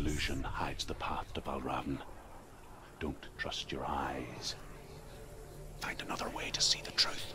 illusion hides the path to Valravn. Don't trust your eyes. Find another way to see the truth.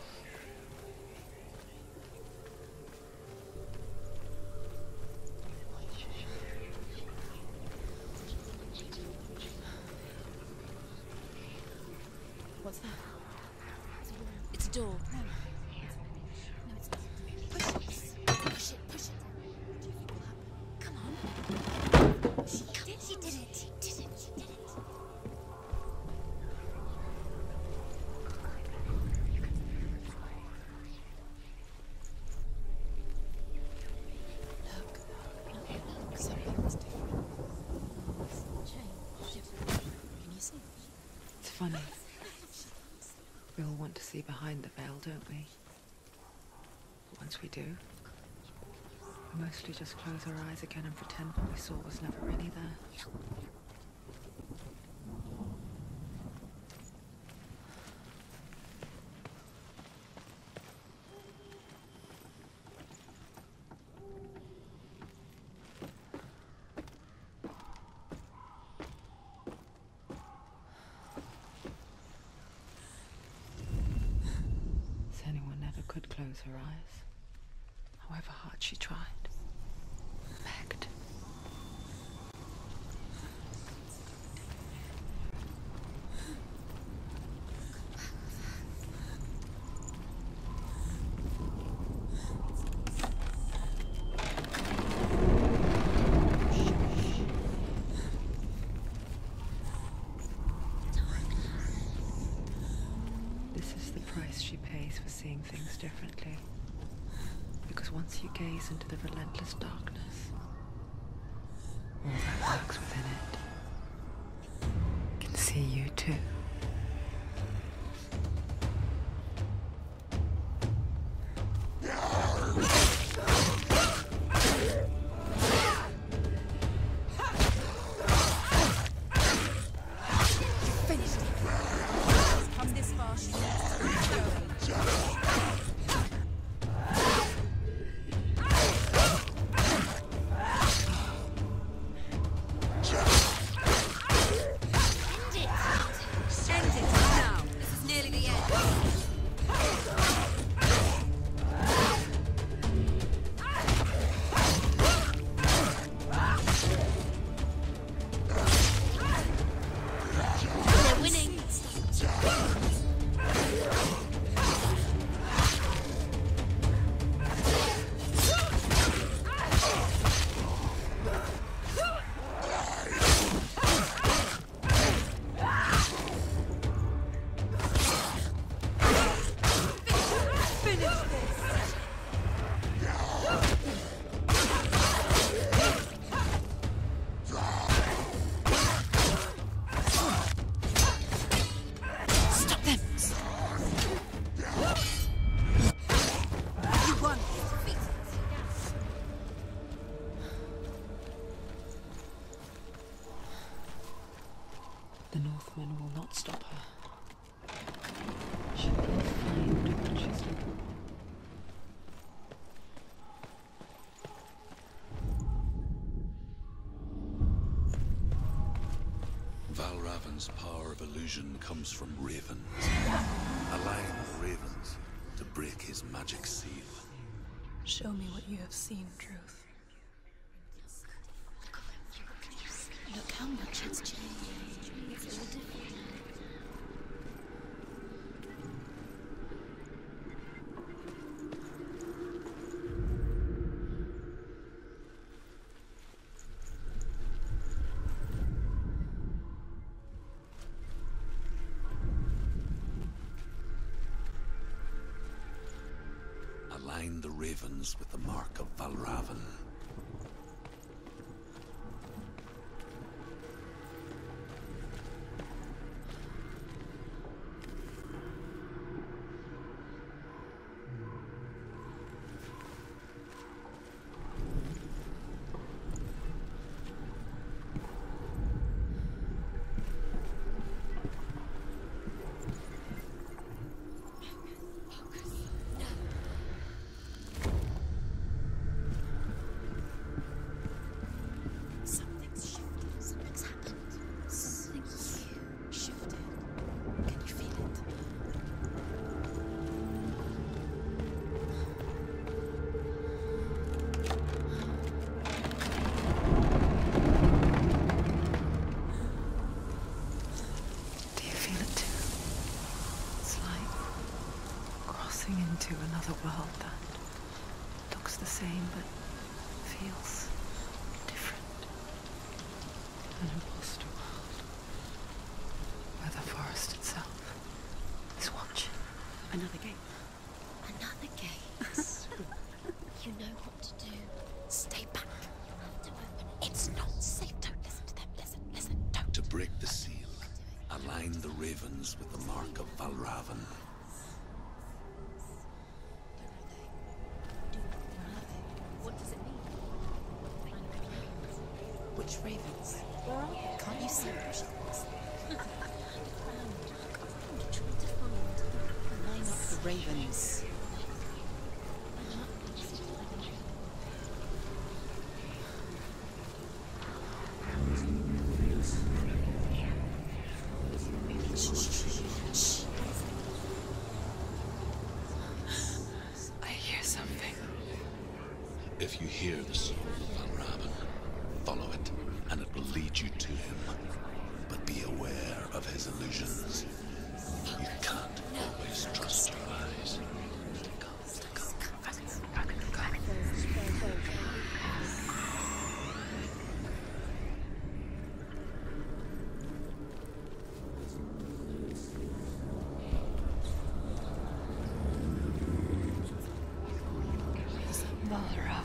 Close our eyes again and pretend what we saw was never really there. Anyone never could close her eyes, however hard she tried. Begged. This is the price she pays for seeing things differently. Because once you gaze into the relentless darkness, all that lurks Valravn's power of illusion comes from ravens. Align the ravens to break his magic seal. Show me what you have seen, Truth. Look how much it's changed. With the mark of Valravn. another gate. Up. I hear something. If you hear the soul of Valravn, follow it, and it will lead you to him. But be aware of his illusions. You can't always trust your eyes. Valravn.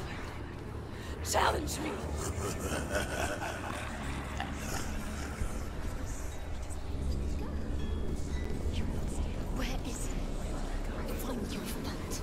Challenge me! Where is it? Find your flat.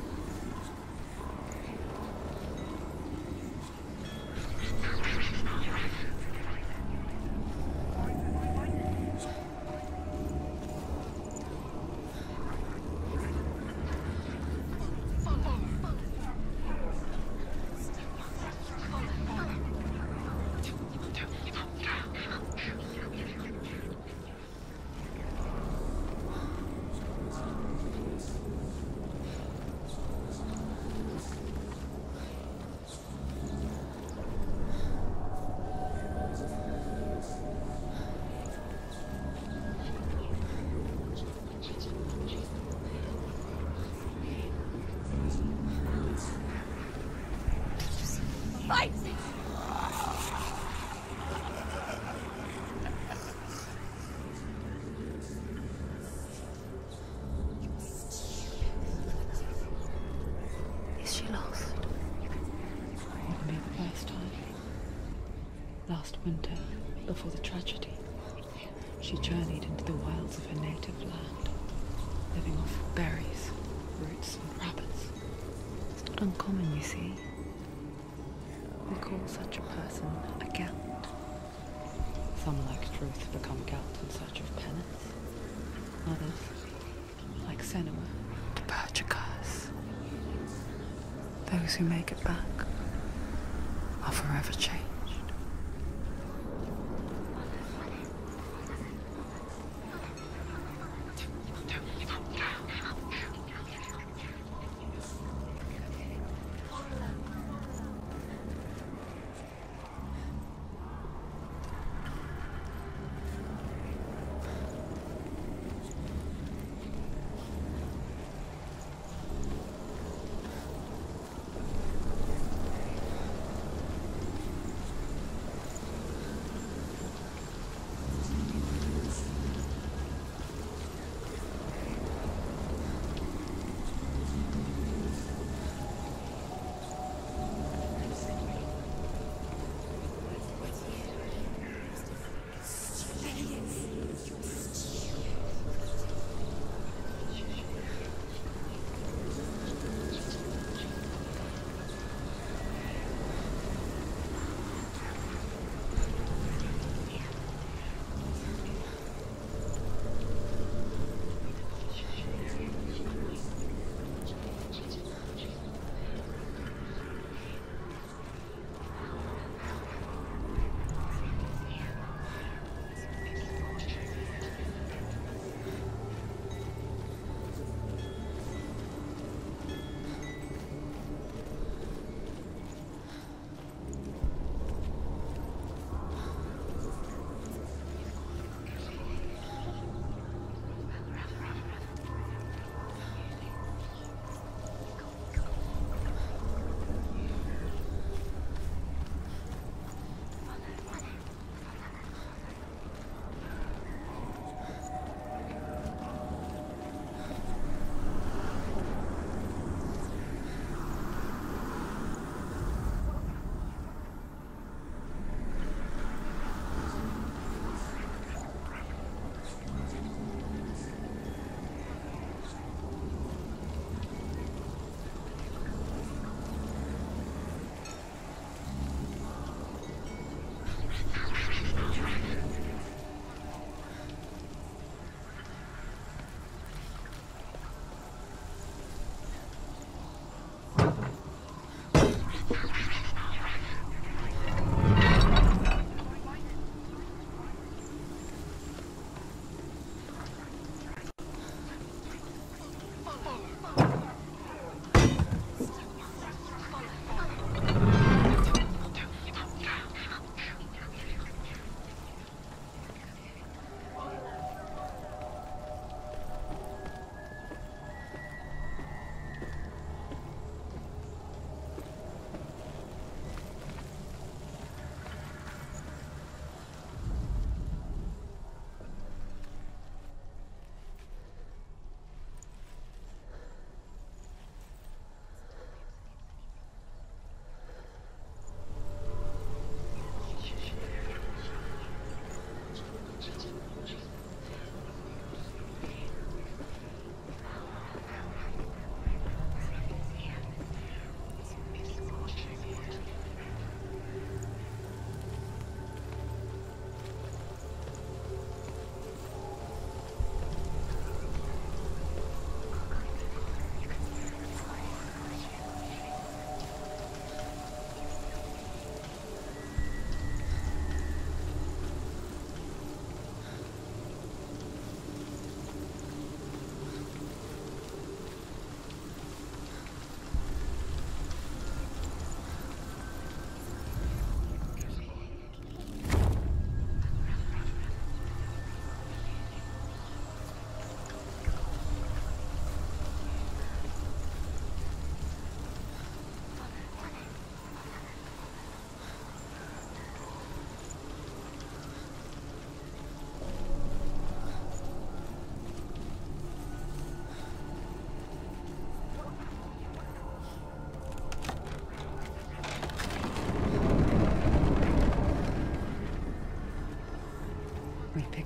Fight! Is she lost? Wouldn't be the first time. Last winter, before the tragedy, she journeyed into the wilds of her native land, living off berries, roots, and rabbits. It's not uncommon, you see. We call such a person a Gelt. Some, like Druth, become Gelt in search of penance. Others, like Senua, to purge a curse. Those who make it back are forever changed.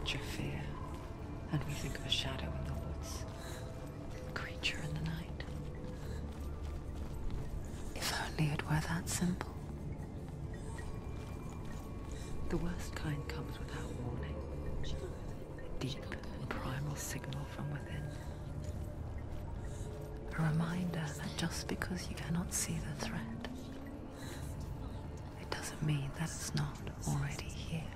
Picture fear, and we think of a shadow in the woods, a creature in the night. If only it were that simple. The worst kind comes without warning. Deep primal signal from within. A reminder that just because you cannot see the threat, it doesn't mean that it's not already here.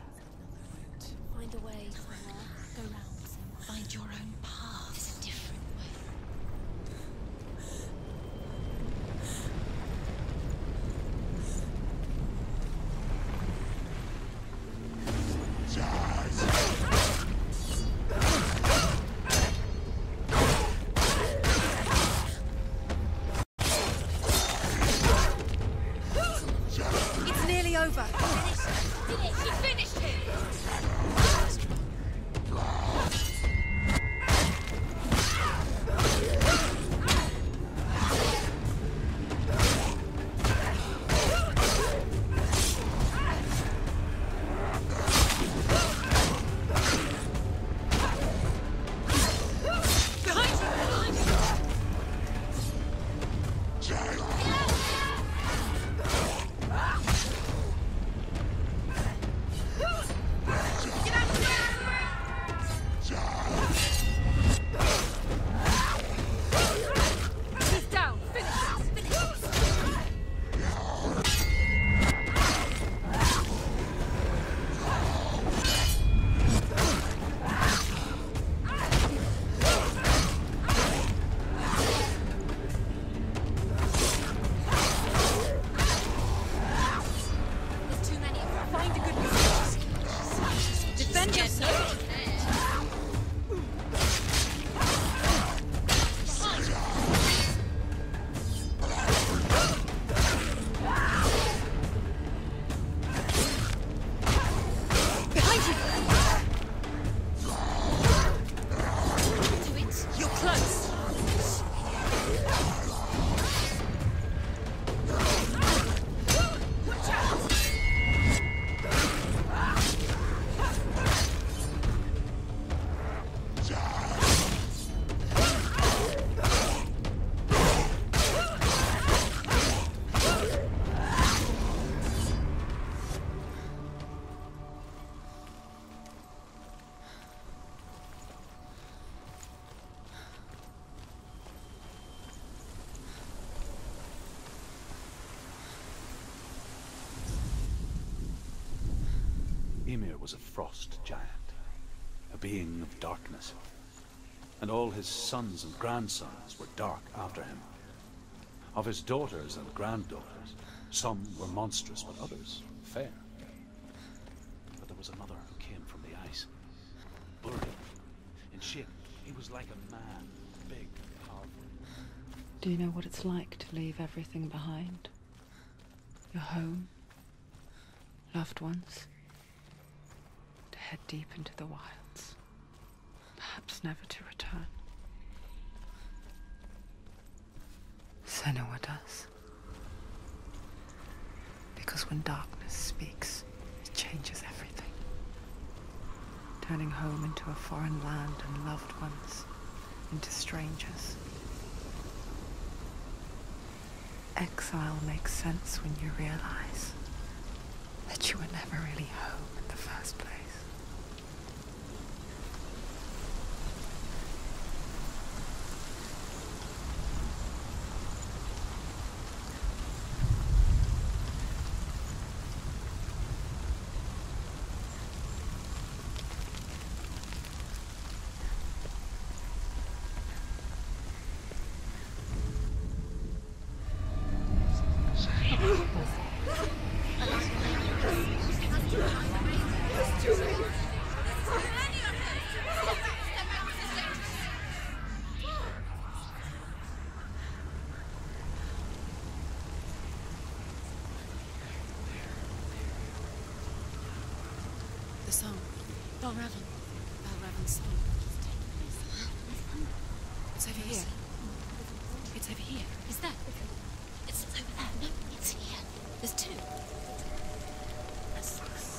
Was a frost giant, a being of darkness, and all his sons and grandsons were dark after him. Of his daughters and granddaughters, some were monstrous, but others fair. But there was another who came from the ice. Buri. In shape, he was like a man, big powerful. Do you know what it's like to leave everything behind? Your home, loved ones, head deep into the wilds, perhaps never to return. Senua does. Because when darkness speaks, it changes everything. Turning home into a foreign land and loved ones into strangers. Exile makes sense when you realize that you were never really home in the first place. The song. Valravn. Valravn's song. It's over here. It's over here. Is that? It's over there. No, it's here. There's two.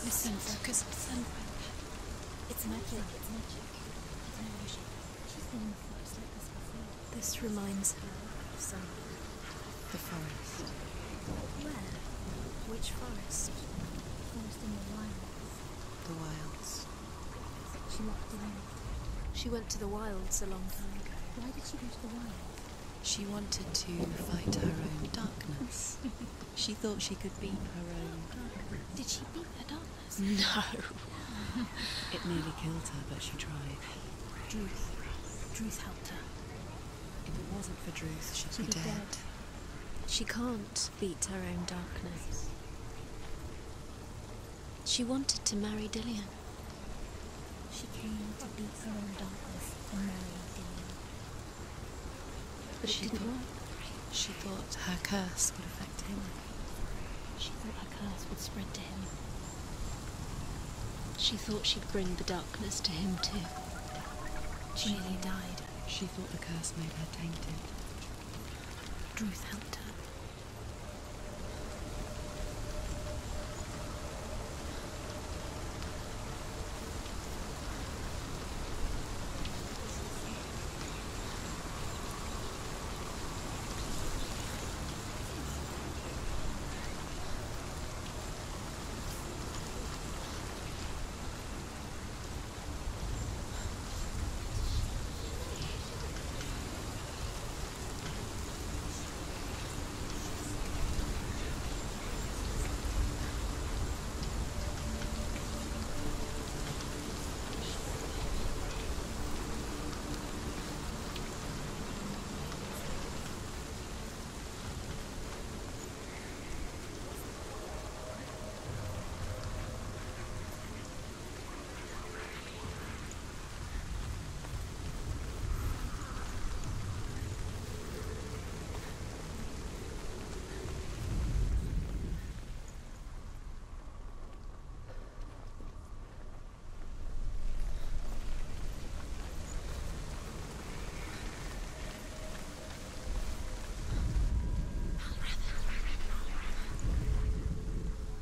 Listen, focus. Listen. It's magic. It's magic. It's magic. She's been in the forest like this before. This reminds her of something. The forest. Where? Which forest? Forest in the wilds. The wilds. She it in. She went to the wilds a long time ago. Why did she go to the wilds? She wanted to fight her own darkness. she thought she could beat her own. Did she beat her darkness? No. it nearly killed her, but she tried. Druth. Druth helped her. If it wasn't for Druth, she'd, She'd be be dead. dead. She can't beat her own darkness. She wanted to marry Dillion. She came to beat her own darkness and marry Dillion. But She thought- work. She thought her curse would affect him. She thought her curse would spread to him. She thought she'd bring the darkness to him too. She nearly died. She thought the curse made her tainted. Druth helped her.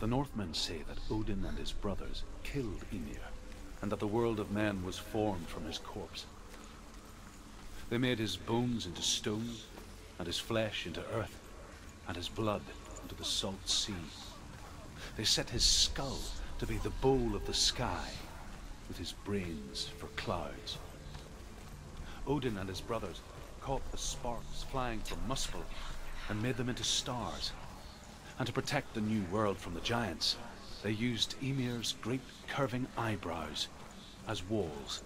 The Northmen say that Odin and his brothers killed Ymir, and that the world of men was formed from his corpse. They made his bones into stone, and his flesh into earth, and his blood into the salt sea. They set his skull to be the bowl of the sky, with his brains for clouds. Odin and his brothers caught the sparks flying from Muspel and made them into stars. And to protect the new world from the giants, they used Ymir's great curving eyebrows as walls.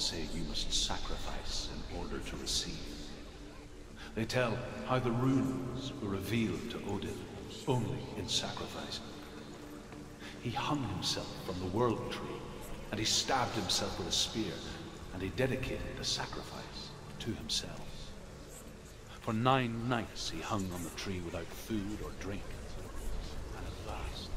Say you must sacrifice in order to receive. They tell how the runes were revealed to Odin only in sacrifice. He hung himself from the world tree, and he stabbed himself with a spear, and he dedicated a sacrifice to himself. For nine nights he hung on the tree without food or drink, and at last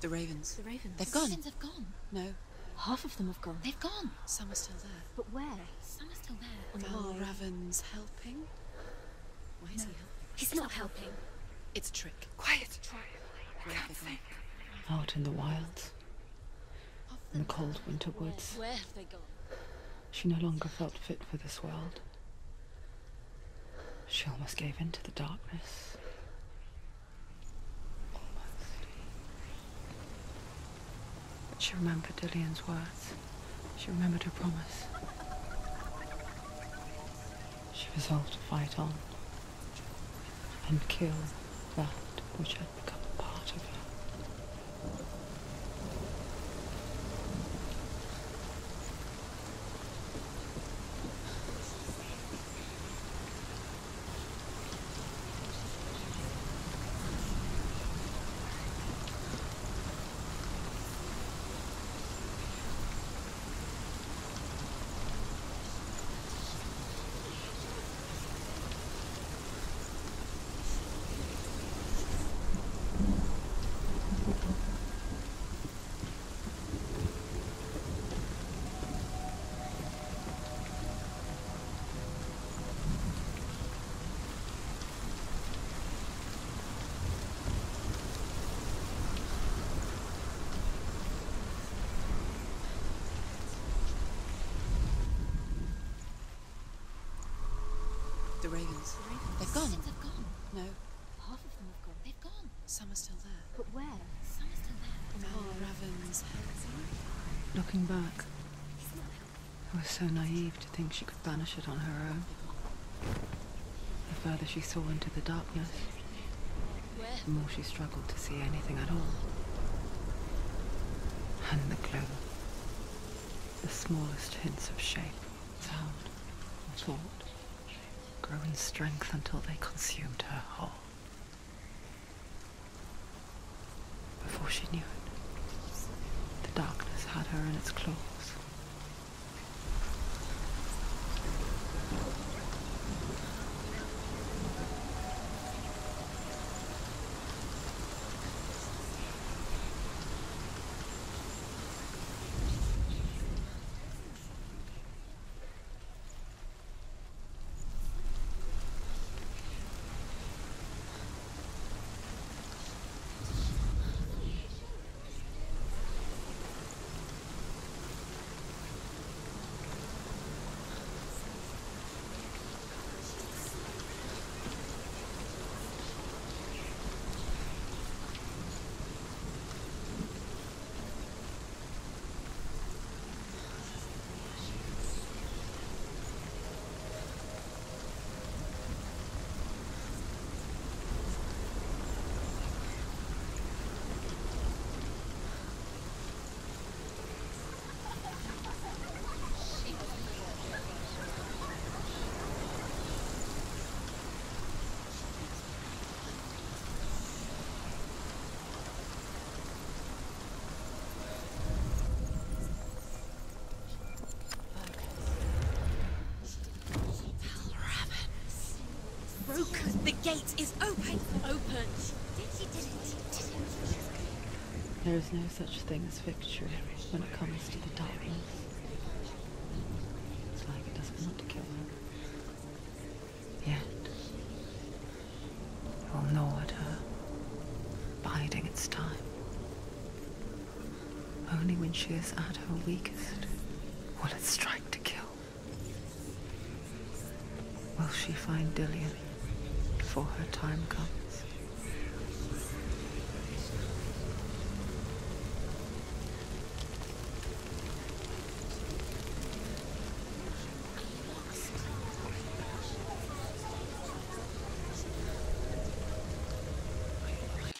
The ravens. The ravens. They've gone. The ravens have gone. No, Half of them have gone. They've gone. some are still there. But where? Some are still there. Valravn's helping? Why is he helping? He's not helping. It's a trick. Quiet. I can't think. Out in the wilds, in the cold winter woods, Where have they gone? she no longer felt fit for this world. She almost gave in to the darkness. Almost. But she remembered Dillion's words. She remembered her promise. She resolved to fight on and kill that which had become a part of her. The ravens. The ravens. They've gone. have gone. No, Half of them have gone. They've gone. some are still there. But where? Some are still there. Valravn's? Looking back. I was so naive to think she could banish it on her own. The further she saw into the darkness, Where? the more she struggled to see anything at all. And the glow, the smallest hints of shape, sound, or thought, grow in strength until they consumed her whole. Before she knew it, the darkness had her in its claws. Broken. The gate is open. Open. Did she did it? Did it? There is no such thing as victory when it comes to the darkness.